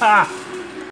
Ha!